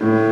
Mm-hmm.